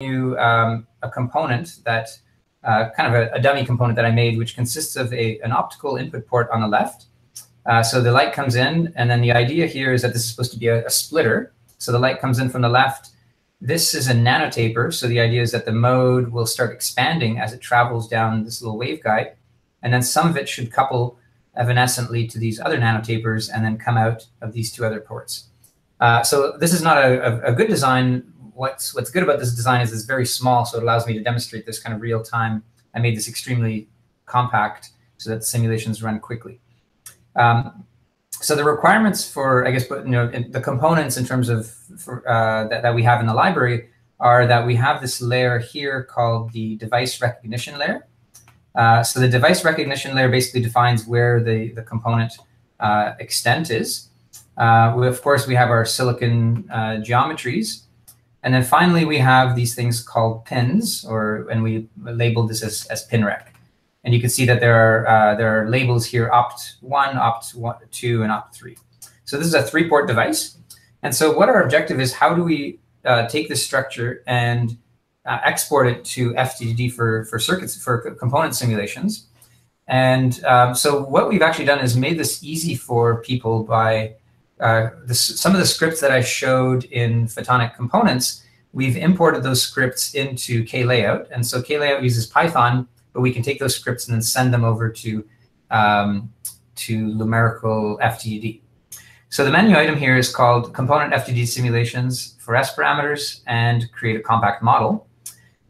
you um, a component that uh, kind of a, a, dummy component that I made, which consists of a, an optical input port on the left. Uh, so the light comes in, and then the idea here is that this is supposed to be a, a splitter. So the light comes in from the left. This is a nanotaper. So the idea is that the mode will start expanding as it travels down this little waveguide. And then some of it should couple evanescently to these other nanotapers and then come out of these two other ports. Uh, so this is not a, a, a, good design. What's what's good about this design is it's very small, so it allows me to demonstrate this kind of real time. I made this extremely compact so that the simulations run quickly. Um, so the requirements for, I guess, you know, the components in terms of for, uh, that, that we have in the library are that we have this layer here called the device recognition layer. Uh, so the device recognition layer basically defines where the, the component uh, extent is. Uh, we, of course, we have our silicon uh, geometries. And then finally, we have these things called pins, or and we label this as, as PinRec. And you can see that there are uh, there are labels here opt one, opt one, two, and opt three. So this is a three port device. And so what our objective is, how do we uh, take this structure and uh, export it to FDTD for, for circuits, for component simulations? And um, so what we've actually done is made this easy for people by uh, some of the scripts that I showed in Photonic Components, we've imported those scripts into KLayout. And so KLayout uses Python but we can take those scripts and then send them over to um, to Lumerical FDTD. So the menu item here is called Component FDTD Simulations for S parameters and create a compact model.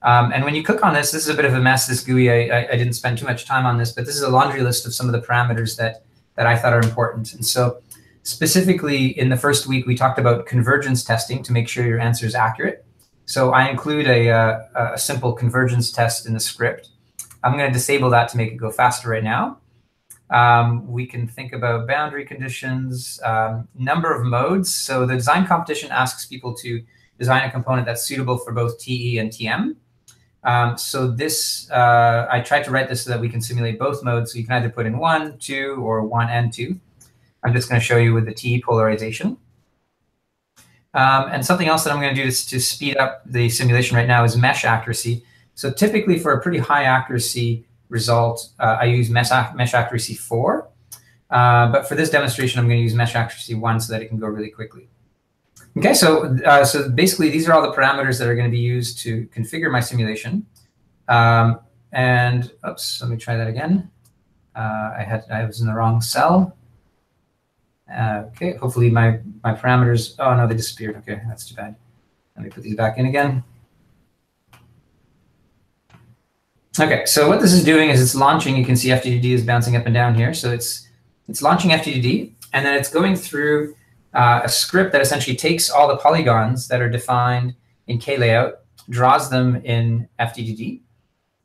Um, and when you click on this, this is a bit of a mess, this GUI. I, I, didn't spend too much time on this, but this is a laundry list of some of the parameters that, that I thought are important. And so specifically in the first week, we talked about convergence testing to make sure your answer is accurate. So I include a, a, a simple convergence test in the script. I'm going to disable that to make it go faster right now. Um, we can think about boundary conditions, um, number of modes. So the design competition asks people to design a component that's suitable for both TE and TM. Um, so this, uh, I tried to write this so that we can simulate both modes. So you can either put in one, two, or one and two. I'm just going to show you with the TE polarization. Um, and something else that I'm going to do is to speed up the simulation right now is mesh accuracy. So typically for a pretty high accuracy result, uh, I use mesh, mesh accuracy 4. Uh, but for this demonstration, I'm going to use mesh accuracy 1 so that it can go really quickly. Okay, so uh, so basically these are all the parameters that are going to be used to configure my simulation. Um, and oops, let me try that again. Uh, I had I was in the wrong cell. Uh, okay, hopefully my my parameters. Oh no, they disappeared. Okay, that's too bad. Let me put these back in again. Okay, so what this is doing is it's launching. You can see FDTD is bouncing up and down here. So it's it's launching FDTD, and then it's going through uh, a script that essentially takes all the polygons that are defined in KLayout, draws them in FDTD,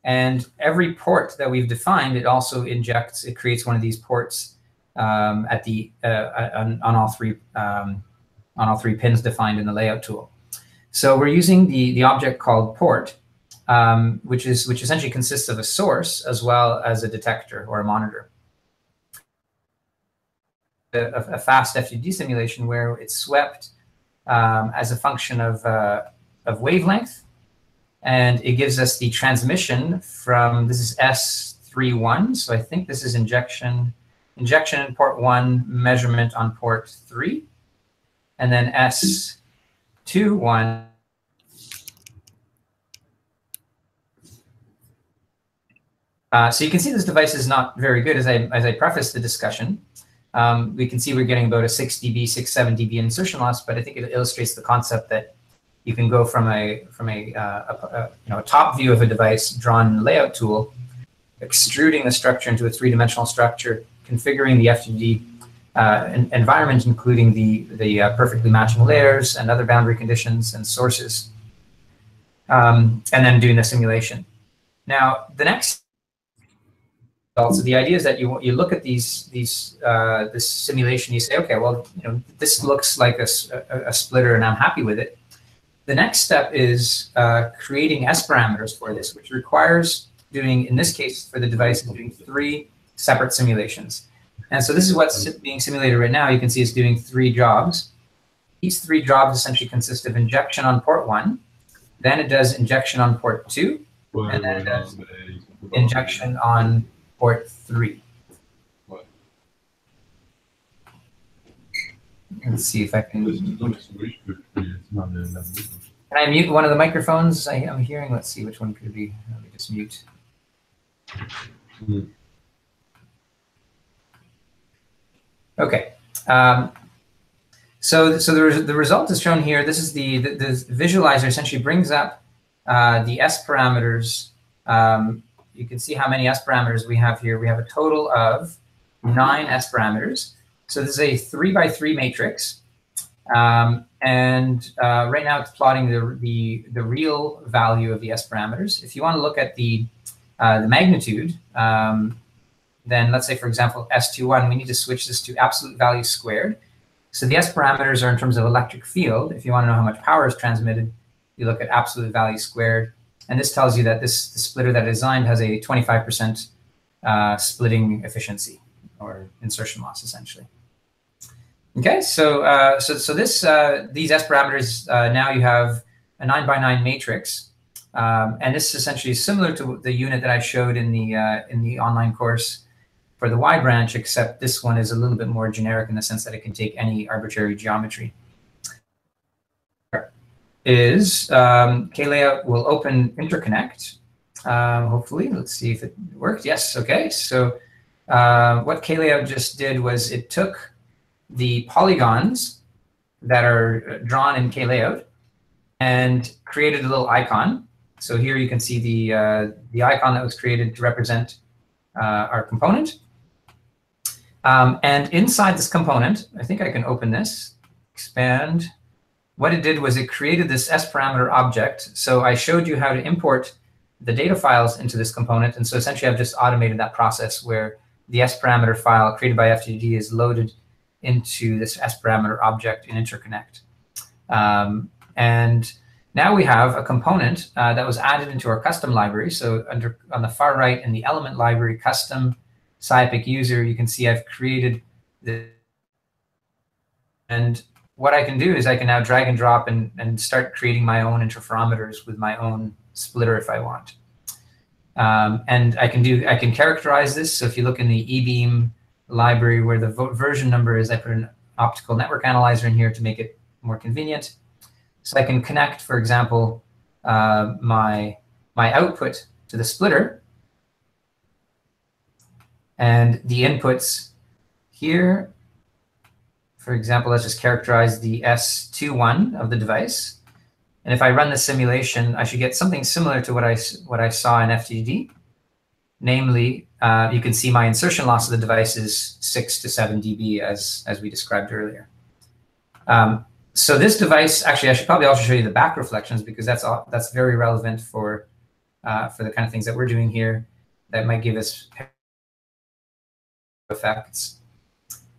and every port that we've defined, it also injects, it creates one of these ports um, at the uh, on, on, all three um, on all three pins defined in the layout tool. So we're using the the object called port um, which is which essentially consists of a source as well as a detector or a monitor. A, a fast FDTD simulation where it's swept um, as a function of uh, of wavelength, and it gives us the transmission from this is S31. So I think this is injection injection in port one, measurement on port three, and then S21 Uh, so you can see this device is not very good as I, as I preface the discussion. Um, we can see we're getting about a 6 dB, 6, 7 dB insertion loss, but I think it illustrates the concept that you can go from a from a, uh, a, a, you know a top view of a device drawn layout tool, extruding the structure into a three-dimensional structure, configuring the FDTD uh, environment, including the the uh, perfectly matching layers and other boundary conditions and sources, um, and then doing the simulation. Now, the next so the idea is that you you look at these these uh, this simulation, you say, okay, well, you know, this looks like a, a, a splitter, and I'm happy with it. The next step is uh, creating S parameters for this, which requires doing, in this case, for the device, doing three separate simulations. And so this is what's being simulated right now. You can see it's doing three jobs. These three jobs essentially consist of injection on port one, Then it does injection on port two, and then it does injection on port three. Let's see if I can. Can I mute one of the microphones I, am hearing? Let's see which one could it be. Let me just mute. Okay. Um, so, so the, the result is shown here. This is the, the, the visualizer essentially brings up uh, the S parameters. Um, you can see how many S parameters we have here. We have a total of nine S parameters. So this is a three by three matrix. Um, and uh, right now it's plotting the, the, the real value of the S parameters. If you want to look at the, uh, the magnitude, um, then let's say, for example, S21, we need to switch this to absolute value squared. So the S parameters are in terms of electric field. If you want to know how much power is transmitted, you look at absolute value squared. And this tells you that this the splitter that I designed has a 25% uh, splitting efficiency or insertion loss, essentially. Okay, so uh, so so this uh, these S parameters uh, now you have a nine by nine matrix, um, and this is essentially similar to the unit that I showed in the uh, in the online course for the Y branch, except this one is a little bit more generic in the sense that it can take any arbitrary geometry. Is um, will open interconnect. Um, hopefully, let's see if it worked. Yes, okay. So uh, what KLayout just did was it took the polygons that are drawn in KLayout and created a little icon. So here you can see the, uh, the icon that was created to represent uh, our component. Um, and inside this component, I think I can open this, expand. What it did was it created this S parameter object. So I showed you how to import the data files into this component. And so essentially I've just automated that process where the S parameter file created by FDTD is loaded into this S parameter object in interconnect. Um, and now we have a component uh, that was added into our custom library. So under on the far right in the element library, custom SiEPIC user, you can see I've created the, and what I can do is I can now drag and drop and, and start creating my own interferometers with my own splitter if I want. Um, and I can do I can characterize this. So if you look in the eBeam library where the version number is, I put an optical network analyzer in here to make it more convenient. So I can connect, for example, uh, my my output to the splitter and the inputs here, for example, let's just characterize the S21 of the device. And if I run the simulation, I should get something similar to what I, what I saw in FDTD. Namely, uh, you can see my insertion loss of the device is 6 to 7 dB, as, as we described earlier. Um, so this device, actually, I should probably also show you the back reflections because that's all, that's very relevant for uh, for the kind of things that we're doing here that might give us effects.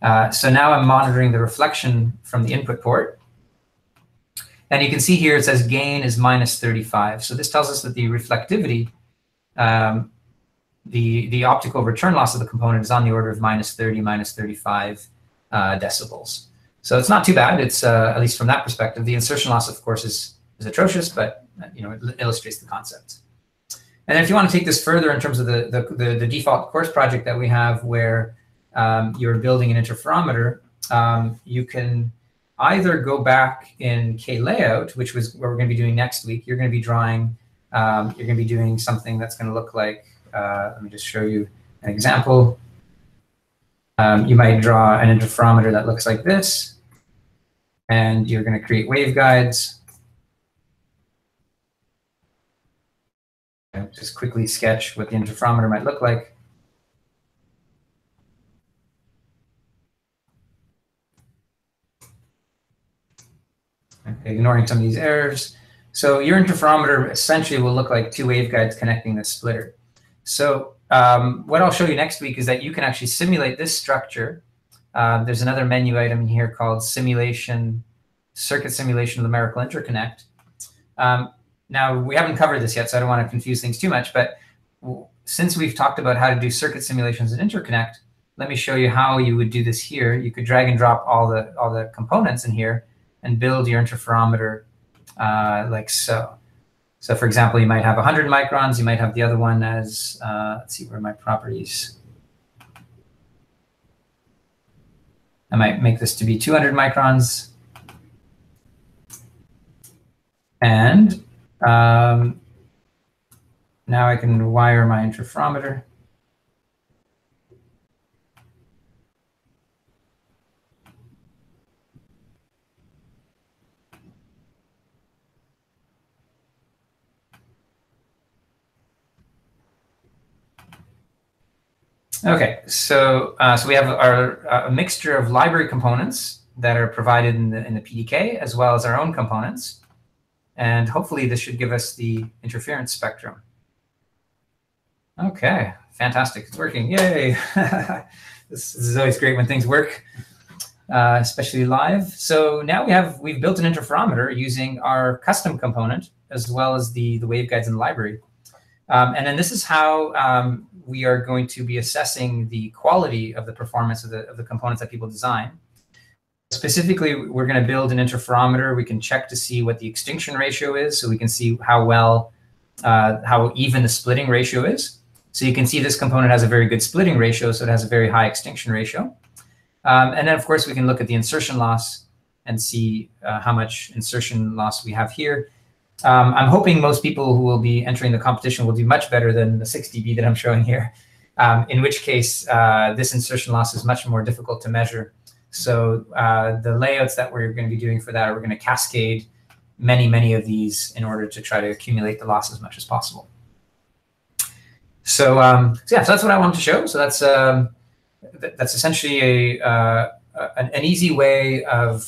Uh, so now I'm monitoring the reflection from the input port. And you can see here it says gain is minus 35. So this tells us that the reflectivity, um, the, the optical return loss of the component is on the order of minus 30, minus 35 uh, decibels. So it's not too bad. It's uh, at least from that perspective. The insertion loss, of course, is, is atrocious, but uh, you know it illustrates the concept. And if you want to take this further in terms of the, the, the, the default course project that we have where um, you're building an interferometer, um, you can either go back in KLayout, which was what we're going to be doing next week. You're going to be drawing, um, you're going to be doing something that's going to look like, uh, let me just show you an example. Um, you might draw an interferometer that looks like this, and you're going to create waveguides. Just quickly sketch what the interferometer might look like. Ignoring some of these errors. So your interferometer essentially will look like two waveguides connecting the splitter. So um, what I'll show you next week is that you can actually simulate this structure. Uh, there's another menu item in here called simulation, circuit simulation of Lumerical Interconnect. Um, now, we haven't covered this yet, so I don't want to confuse things too much, but since we've talked about how to do circuit simulations and interconnect, let me show you how you would do this here. You could drag and drop all the, all the components in here and build your interferometer uh, like so. So for example, you might have 100 microns. You might have the other one as, uh, let's see, where my properties? I might make this to be 200 microns. And um, now I can wire my interferometer. Okay, so uh, so we have our uh, a mixture of library components that are provided in the in the PDK as well as our own components, and hopefully this should give us the interference spectrum. Okay, fantastic, it's working! Yay! this, this, is always great when things work, uh, especially live. So now we have we've built an interferometer using our custom component as well as the the waveguides in the library, um, and then this is how um, we are going to be assessing the quality of the performance of the, of the components that people design. Specifically, we're going to build an interferometer. We can check to see what the extinction ratio is, so we can see how well, uh, how even the splitting ratio is. So you can see this component has a very good splitting ratio, so it has a very high extinction ratio. Um, and then, of course, we can look at the insertion loss and see uh, how much insertion loss we have here. Um, I'm hoping most people who will be entering the competition will do much better than the 6 dB that I'm showing here, um, in which case uh, this insertion loss is much more difficult to measure. So uh, the layouts that we're going to be doing for that, are we're going to cascade many, many of these in order to try to accumulate the loss as much as possible. So, um, so yeah, so that's what I wanted to show. So that's um, th that's essentially a, uh, an, an easy way of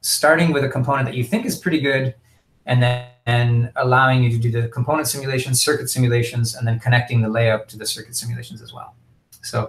starting with a component that you think is pretty good, and then and allowing you to do the component simulations, circuit simulations, and then connecting the layout to the circuit simulations as well. So